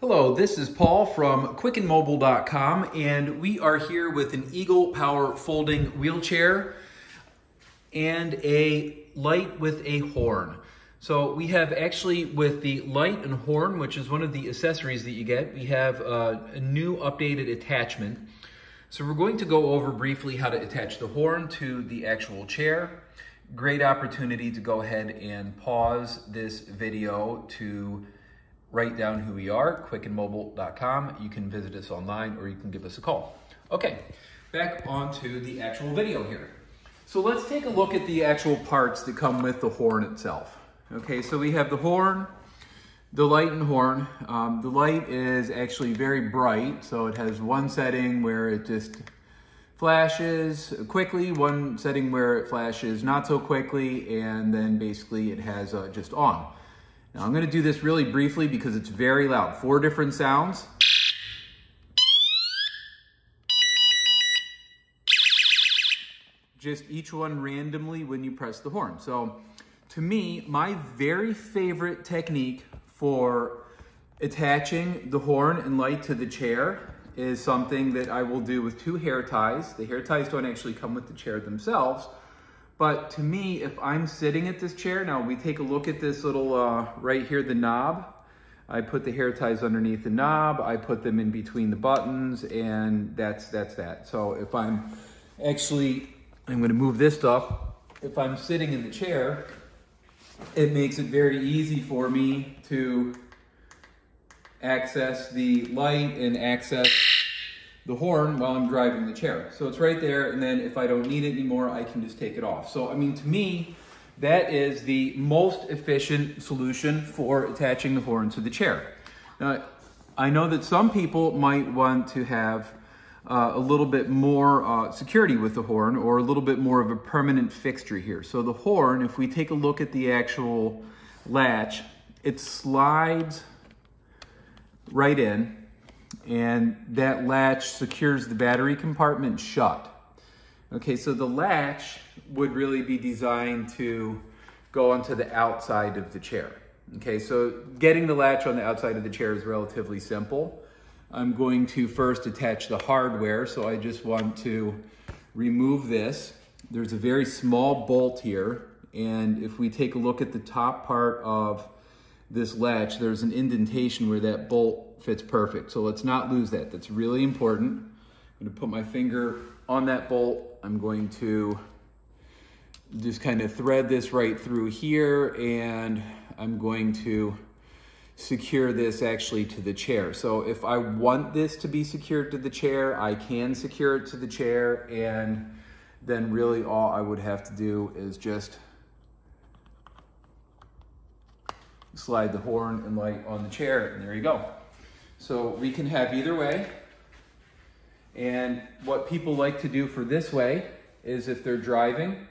Hello, this is Paul from quicknmobile.com and we are here with an Eagle Power folding wheelchair and a light with a horn. So we have actually with the light and horn, which is one of the accessories that you get, we have a, a new updated attachment. So we're going to go over briefly how to attach the horn to the actual chair. Great opportunity to go ahead and pause this video to write down who we are, quicknmobile.com. You can visit us online or you can give us a call. Okay, back onto the actual video here. So let's take a look at the actual parts that come with the horn itself. Okay, so we have the horn, the light and horn. Um, the light is actually very bright, so it has one setting where it just flashes quickly, one setting where it flashes not so quickly, and then basically it has uh, just on. Now I'm gonna do this really briefly because it's very loud. Four different sounds. Just each one randomly when you press the horn. So to me, my very favorite technique for attaching the horn and light to the chair is something that I will do with two hair ties. The hair ties don't actually come with the chair themselves, but to me, if I'm sitting at this chair, now we take a look at this little, uh, right here, the knob. I put the hair ties underneath the knob, I put them in between the buttons, and that's, that's that. So if I'm actually, I'm gonna move this stuff. If I'm sitting in the chair, it makes it very easy for me to access the light and access the horn while I'm driving the chair. So it's right there, and then if I don't need it anymore, I can just take it off. So, I mean, to me, that is the most efficient solution for attaching the horn to the chair. Now, I know that some people might want to have uh, a little bit more uh, security with the horn or a little bit more of a permanent fixture here. So the horn, if we take a look at the actual latch, it slides right in and that latch secures the battery compartment shut. Okay, so the latch would really be designed to go onto the outside of the chair. Okay, so getting the latch on the outside of the chair is relatively simple. I'm going to first attach the hardware. So I just want to remove this. There's a very small bolt here. And if we take a look at the top part of this latch, there's an indentation where that bolt fits perfect. So let's not lose that. That's really important. I'm gonna put my finger on that bolt. I'm going to just kind of thread this right through here and I'm going to secure this actually to the chair. So if I want this to be secured to the chair, I can secure it to the chair and then really all I would have to do is just slide the horn and light on the chair and there you go. So we can have either way. And what people like to do for this way is if they're driving,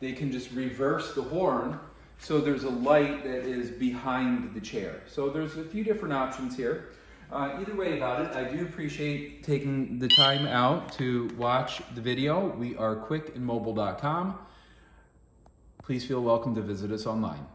they can just reverse the horn so there's a light that is behind the chair. So there's a few different options here. Uh, either way about it, I do appreciate taking the time out to watch the video. We are quicknmobile.com. Please feel welcome to visit us online.